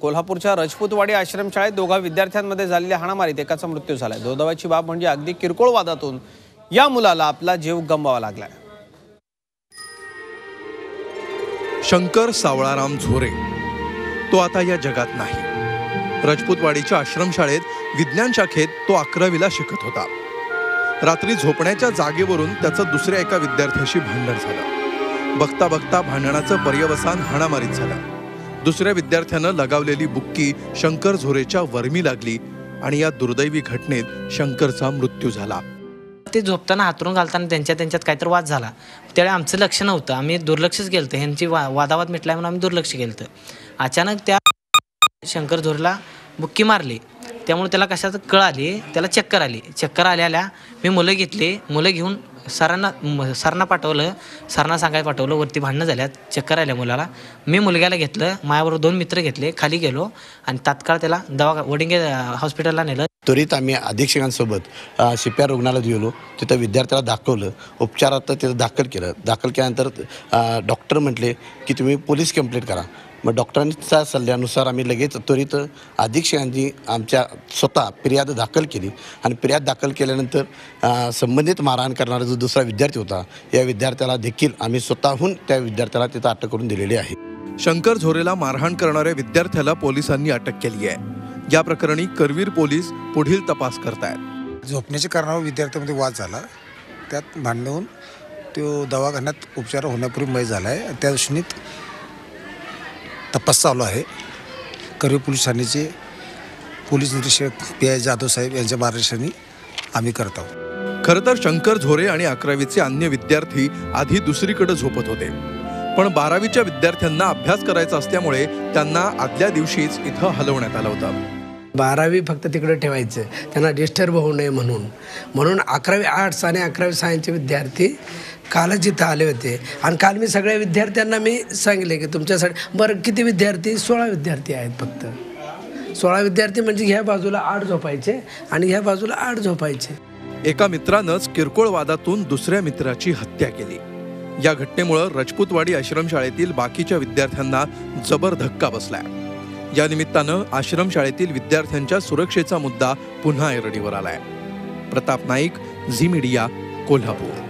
कोल्हापूरच्या रजपूतवाडी आश्रमशाळेत दोघा विद्यार्थ्यांमध्ये झालेल्या हाणामारीत एकाचा मृत्यू झालाय. दोदवाची बाब म्हणजे अगदी किरकोळ वादातून या मुलाला आपला जीव गमवावा लागलाय. शंकर सावळाराम झोरे. तो आता या जगात नाही. रजपूतवाडीच्या आश्रमशाळेत विज्ञान शाखेत तो अकरावीला शिकत होता. रात्री झोपण्याच्या जागेवरून त्याचं दुसऱ्या एका विद्यार्थ्याशी भांडण झालं. बघता बघता भांडणाचं पर्यवसान हाणामारीत झालं. दुसऱ्या विद्यार्थ्यानं लगावलेली बुक्की शंकर झोरेच्या वर्मी लागली आणि या दुर्दैवी घटनेत शंकरचा मृत्यू झाला. ते झोपताना हातरून घालताना त्यांच्या त्यांच्यात काहीतरी वाद झाला. त्यावेळी आमचं लक्ष नव्हतं. आम्ही दुर्लक्षच केलं होतं ह्यांची वा वादावाद मिटला म्हणून आम्ही दुर्लक्ष केलं होतं अचानक त्या शंकर झोरला बुक्की मारली. त्यामुळे त्याला कशाचं कळ आली? त्याला चक्कर आली. चक्कर आल्या आल्या मी मुलं घेतली. मुलं घेऊन सरांना सरांना पाठवलं सरांना सांगायला पाठवलं वरती भांडणं झाल्यात चक्कर आल्या मुलाला. मी मुलग्याला घेतलं माझ्याबरोबर दोन मित्र घेतले खाली गेलो आणि तात्काळ त्याला दवा वडिंगे हॉस्पिटलला नेलं. त्वरित आम्ही अधीक्षकांसोबत शिप्या रुग्णालयात गेलो. तिथं विद्यार्थ्याला दाखवलं उपचारात तिथं दाखल केलं. दाखल केल्यानंतर डॉक्टर म्हटले की तुम्ही पोलीस कंप्लेंट करा. मग डॉक्टरांच्या सल्ल्यानुसार आम्ही लगेच त्वरित अधीक्षकांची आमच्या स्वतः फिर्याद दाखल केली. आणि फिर्याद दाखल केल्यानंतर संबंधित मारहाण करणारा जो दुसरा विद्यार्थी होता या विद्यार्थ्याला देखील आम्ही स्वतःहून त्या विद्यार्थ्याला तिथं अटक करून दिलेली आहे. शंकर झोरेला मारहाण करणाऱ्या विद्यार्थ्याला पोलिसांनी अटक केली आहे. या प्रकरणी करवीर पोलीस पुढील तपास करतायत. झोपण्याच्या कारणावर विद्यार्थ्यांमध्ये वाद झाला. त्यात भांडण होऊन तो दवाखान्यात उपचार होण्यापूर्वी मय झाला आहे त्या दृष्टीने तपास चालू आहे. करवी पोलीस ठाण्याचे पोलीस निरीक्षक पी आय जाधव साहेब यांच्या मार्गदर्शनाने आम्ही करत आहोत. खरं तर शंकर झोरे आणि अकरावीचे अन्य विद्यार्थी आधी दुसरीकडे झोपत होते. पण बारावीच्या विद्यार्थ्यांना अभ्यास करायचा असल्यामुळे त्यांना आदल्या दिवशीच इथं हलवण्यात आलं होतं. बारावी फक्त तिकडे ठेवायचं. त्यांना डिस्टर्ब होऊ नये म्हणून. म्हणून अकरावी आर्ट्स आणि अकरावी सायन्सचे विद्यार्थी कालच इथं आले होते. आणि काल मी सगळ्या विद्यार्थ्यांना मी सांगितले की तुमच्यासाठी बरं किती विद्यार्थी? सोळा विद्यार्थी आहेत फक्त. सोळा विद्यार्थी म्हणजे ह्या बाजूला आठ झोपायचे आणि ह्या बाजूला आठ झोपायचे. एका मित्रानंच किरकोळ वादातून दुसऱ्या मित्राची हत्या केली. या घटनेमुळं रजपूतवाडी आश्रमशाळेतील बाकीच्या विद्यार्थ्यांना जबर धक्का बसलाय. या निमित्तानं आश्रमशाळेतील विद्यार्थ्यांच्या सुरक्षेचा मुद्दा पुन्हा ऐरणीवर आलाय. Pratap Naik Zee media Kolhapur.